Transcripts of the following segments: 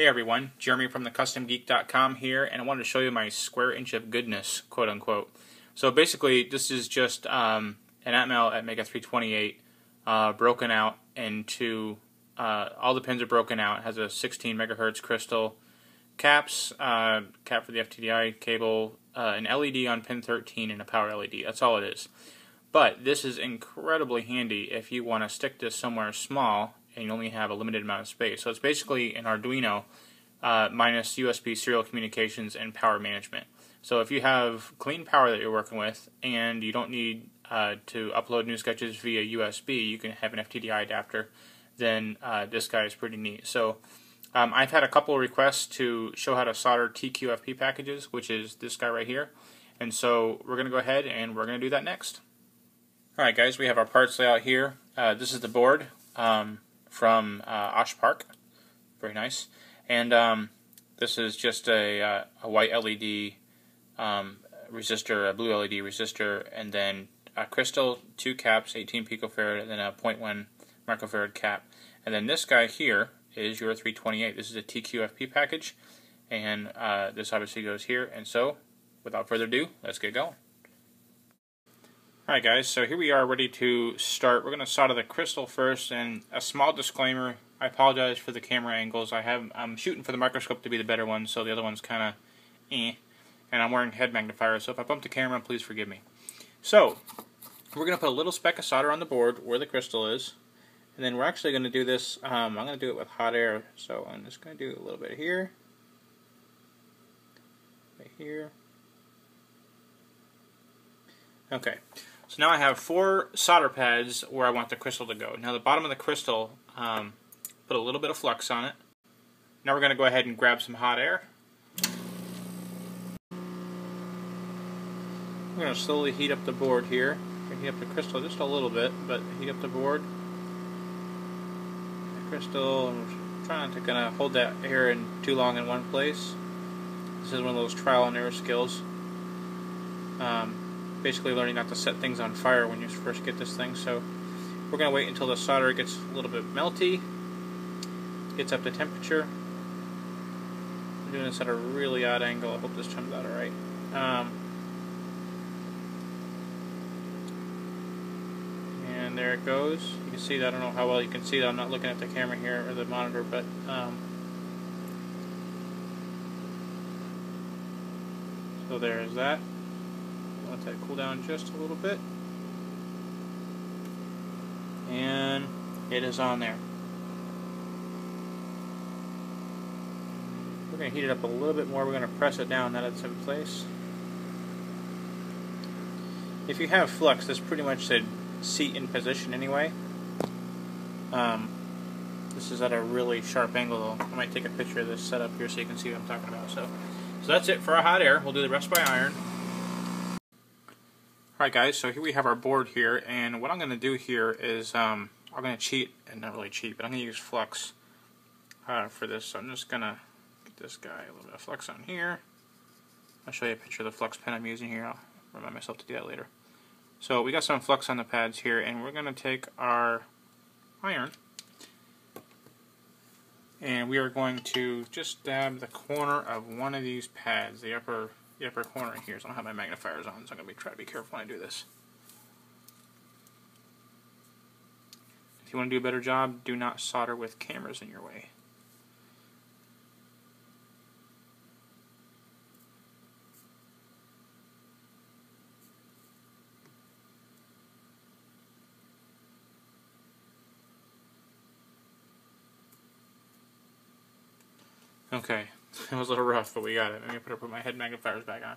Hey everyone, Jeremy from thecustomgeek.com here, and I wanted to show you my square inch of goodness, quote unquote. So basically, this is just um, an Atmel ATmega 328 uh, broken out into uh, all the pins are broken out. It has a 16 megahertz crystal caps, uh, cap for the FTDI cable, uh, an LED on pin 13, and a power LED. That's all it is. But this is incredibly handy if you want to stick this somewhere small and you only have a limited amount of space. So it's basically an Arduino uh, minus USB serial communications and power management. So if you have clean power that you're working with and you don't need uh, to upload new sketches via USB, you can have an FTDI adapter, then uh, this guy is pretty neat. So um, I've had a couple requests to show how to solder TQFP packages, which is this guy right here. And so we're going to go ahead and we're going to do that next. Alright guys, we have our parts layout here. Uh, this is the board. Um, from uh, OSH Park. Very nice. And um, this is just a, uh, a white LED um, resistor, a blue LED resistor, and then a crystal, two caps, 18 picofarad, and then a 0.1 microfarad cap. And then this guy here is your 328. This is a TQFP package, and uh, this obviously goes here. And so, without further ado, let's get going. Alright guys, so here we are ready to start. We're going to solder the crystal first, and a small disclaimer, I apologize for the camera angles. I have I'm shooting for the microscope to be the better one, so the other one's kind of eh. And I'm wearing head magnifier, so if I bump the camera, please forgive me. So, we're going to put a little speck of solder on the board where the crystal is. And then we're actually going to do this, um, I'm going to do it with hot air. So I'm just going to do a little bit here. Right here. Okay. So now I have four solder pads where I want the crystal to go. Now the bottom of the crystal, um, put a little bit of flux on it. Now we're going to go ahead and grab some hot air. We're going to slowly heat up the board here. Heat up the crystal just a little bit, but heat up the board. The crystal, I'm trying to kind of hold that air in too long in one place. This is one of those trial and error skills. Um, basically learning not to set things on fire when you first get this thing. So we're going to wait until the solder gets a little bit melty, gets up to temperature. I'm doing this at a really odd angle. I hope this comes out alright. Um, and there it goes. You can see that. I don't know how well you can see that. I'm not looking at the camera here or the monitor, but um, so there's that let that cool down just a little bit. And it is on there. We're going to heat it up a little bit more. We're going to press it down now that it's in place. If you have flux, this pretty much said seat in position anyway. Um, this is at a really sharp angle though. I might take a picture of this setup here so you can see what I'm talking about. So, so that's it for our hot air. We'll do the rest by iron. Alright guys, so here we have our board here, and what I'm going to do here is, um, I'm going to cheat, and not really cheat, but I'm going to use flux uh, for this, so I'm just going to get this guy a little bit of flux on here. I'll show you a picture of the flux pen I'm using here, I'll remind myself to do that later. So we got some flux on the pads here, and we're going to take our iron, and we are going to just dab the corner of one of these pads, the upper the upper corner here, so I don't have my magnifiers on, so I'm going to be try to be careful when I do this. If you want to do a better job, do not solder with cameras in your way. Okay, it was a little rough, but we got it. Let me put, my head magnifiers back on.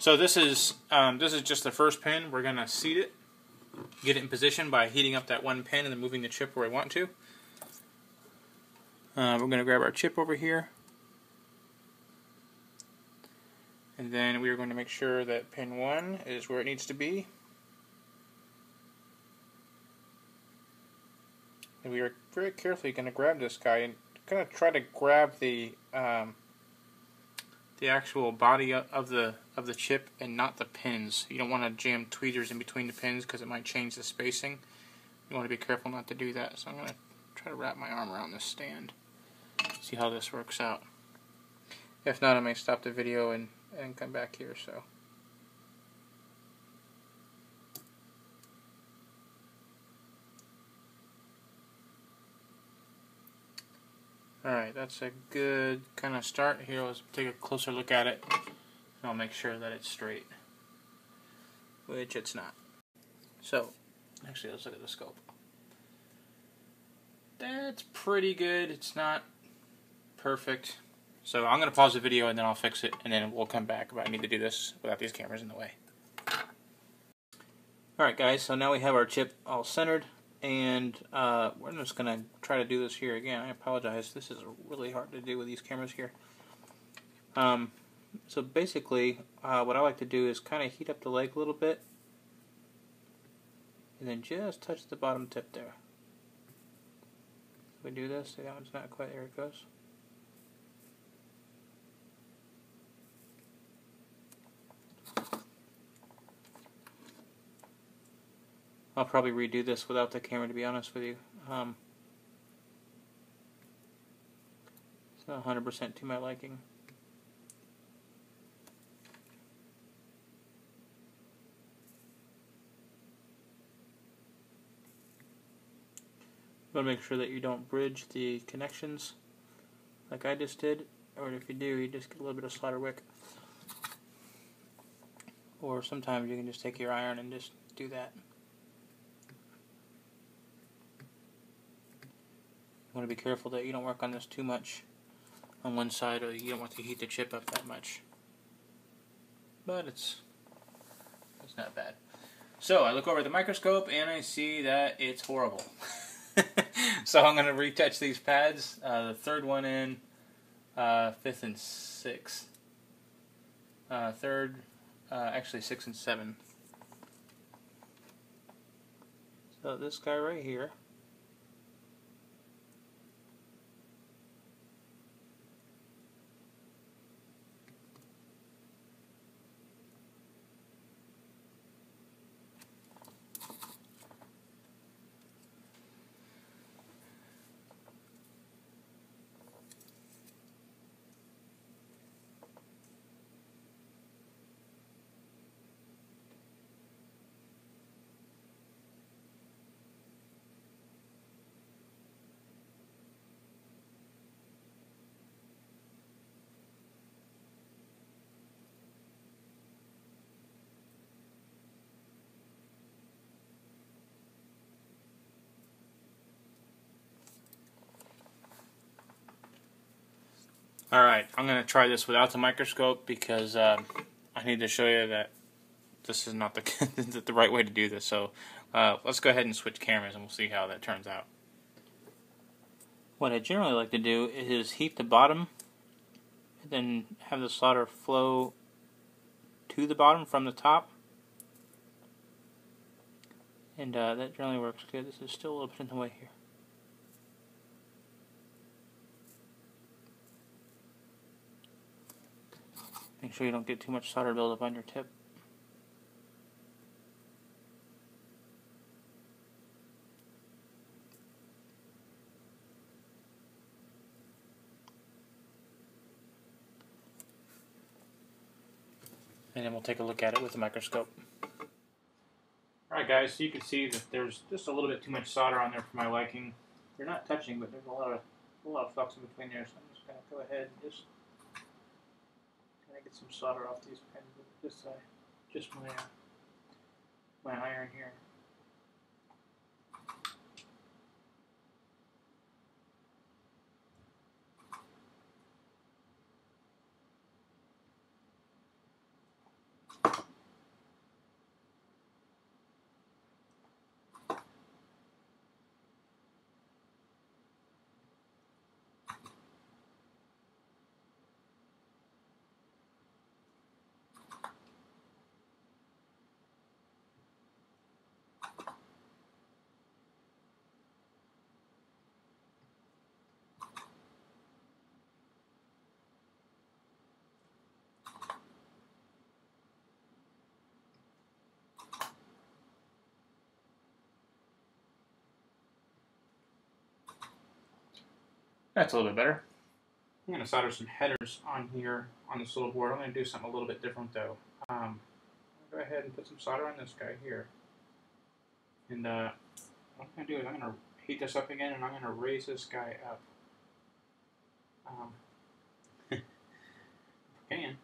So this is um, this is just the first pin. We're gonna seat it, get it in position by heating up that one pin and then moving the chip where we want to. Uh, we're gonna grab our chip over here, and then we are going to make sure that pin one is where it needs to be. And we are very carefully going to grab this guy and going to try to grab the um, the actual body of the of the chip and not the pins. You don't want to jam tweezers in between the pins because it might change the spacing. You want to be careful not to do that. So I'm going to try to wrap my arm around this stand. see how this works out. If not, I may stop the video and, and come back here. So. Alright, that's a good kind of start. Here, let's take a closer look at it. And I'll make sure that it's straight. Which it's not. So, actually, let's look at the scope. That's pretty good. It's not perfect. So I'm going to pause the video and then I'll fix it and then we'll come back if I need to do this without these cameras in the way. Alright guys, so now we have our chip all centered and uh, we're just going to try to do this here again. I apologize, this is really hard to do with these cameras here. Um, so basically, uh, what I like to do is kind of heat up the leg a little bit and then just touch the bottom tip there. we do this, see that one's not quite, there it goes. I'll probably redo this without the camera to be honest with you. Um, it's not 100% to my liking. You want to make sure that you don't bridge the connections like I just did, or if you do, you just get a little bit of solder wick. Or sometimes you can just take your iron and just do that. Want to be careful that you don't work on this too much on one side or you don't want to heat the chip up that much. But it's it's not bad. So I look over at the microscope and I see that it's horrible. so I'm going to retouch these pads. Uh, the third one in, uh, fifth and sixth. Uh, third, uh, actually six and seven. So this guy right here. Alright, I'm going to try this without the microscope because um, I need to show you that this is not the, the right way to do this. So uh, let's go ahead and switch cameras and we'll see how that turns out. What I generally like to do is heat the bottom and then have the solder flow to the bottom from the top. And uh, that generally works good. This is still a little bit in the way here. Make sure you don't get too much solder buildup on your tip. And then we'll take a look at it with the microscope. Alright guys, so you can see that there's just a little bit too much solder on there for my liking. They're not touching, but there's a lot of a lot of flux in between there, so I'm just going to go ahead and just get some solder off these pins this side, just my, uh, my iron here. That's a little bit better. I'm going to solder some headers on here on this little board. I'm going to do something a little bit different though. Um, go ahead and put some solder on this guy here. And uh, what I'm going to do is I'm going to heat this up again and I'm going to raise this guy up. Um, can.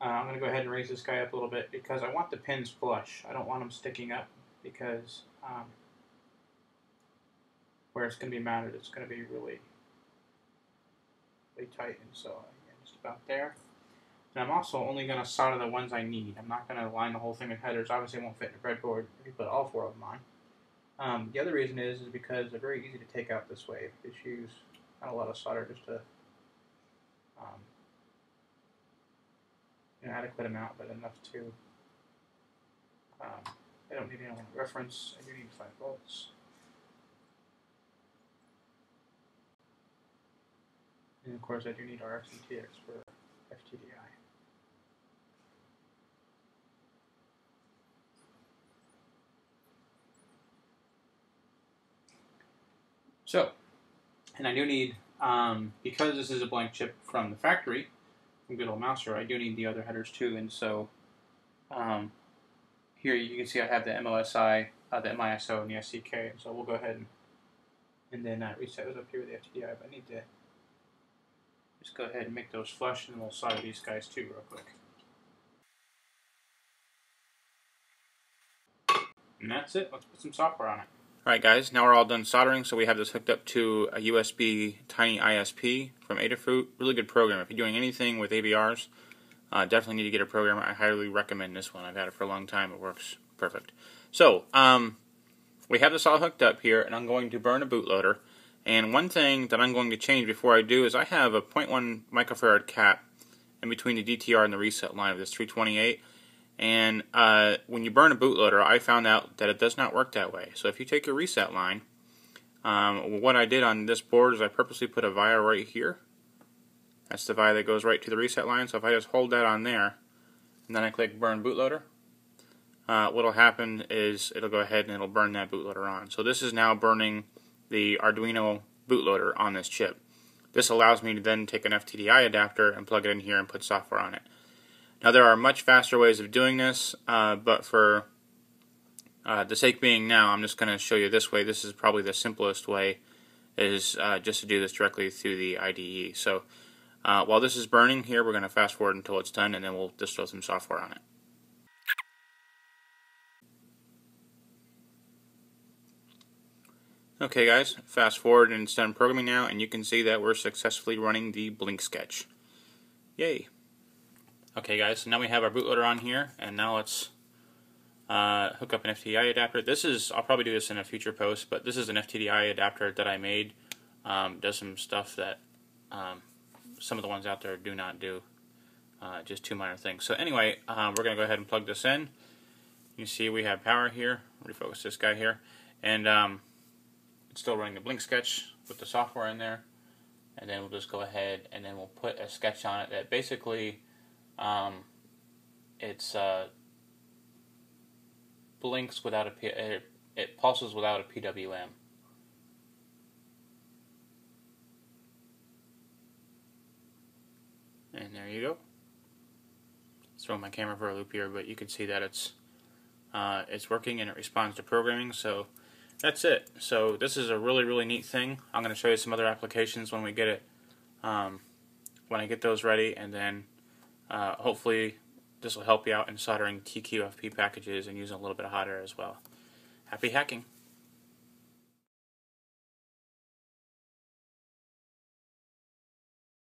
Uh, I'm going to go ahead and raise this guy up a little bit because I want the pins flush. I don't want them sticking up because um, where it's going to be mounted, it's going to be really, really tight. And so yeah, just about there. And I'm also only going to solder the ones I need. I'm not going to line the whole thing with headers. Obviously, it won't fit in a breadboard if you put all four of them on. Um, the other reason is, is because they're very easy to take out this way. Just use not a lot of solder just to um, an adequate amount, but enough to. Um, I don't need any reference. I do need 5 volts. And of course, I do need RFCTX for FTDI. So, and I do need, um, because this is a blank chip from the factory, from good old Mouser, I do need the other headers too, and so um, here you can see I have the MOSI, uh, the MISO, and the SCK, so we'll go ahead and, and then uh, reset those up here with the FTDI, but I need to just go ahead and make those flush, and we'll solder these guys too real quick. And that's it. Let's put some software on it. Alright guys, now we're all done soldering, so we have this hooked up to a USB Tiny ISP from Adafruit. Really good program. If you're doing anything with AVRs, uh, definitely need to get a program. I highly recommend this one. I've had it for a long time. It works perfect. So, um, we have this all hooked up here, and I'm going to burn a bootloader. And one thing that I'm going to change before I do is I have a 0.1 microfarad cap in between the DTR and the reset line of this 328. And uh, when you burn a bootloader, I found out that it does not work that way. So if you take a reset line, um, what I did on this board is I purposely put a via right here. That's the via that goes right to the reset line. So if I just hold that on there, and then I click burn bootloader, uh, what will happen is it'll go ahead and it'll burn that bootloader on. So this is now burning the Arduino bootloader on this chip. This allows me to then take an FTDI adapter and plug it in here and put software on it. Now there are much faster ways of doing this, uh, but for uh, the sake being now, I'm just going to show you this way. This is probably the simplest way, is uh, just to do this directly through the IDE. So uh, while this is burning here, we're going to fast forward until it's done, and then we'll just throw some software on it. Okay guys, fast forward and it's done programming now, and you can see that we're successfully running the Blink sketch. Yay! Okay guys, so now we have our bootloader on here, and now let's uh, hook up an FTDI adapter. This is, I'll probably do this in a future post, but this is an FTDI adapter that I made. Um, does some stuff that um, some of the ones out there do not do. Uh, just two minor things. So anyway, um, we're going to go ahead and plug this in. You see we have power here. Refocus this guy here. And um, it's still running the Blink sketch with the software in there. And then we'll just go ahead and then we'll put a sketch on it that basically um, it's uh, blinks without a P it, it pulses without a PWM. And there you go. Throw my camera for a loop here, but you can see that it's uh, it's working and it responds to programming. So that's it. So this is a really really neat thing. I'm going to show you some other applications when we get it um, when I get those ready, and then uh, hopefully this will help you out in soldering TQFP packages and using a little bit of hot air as well. Happy hacking!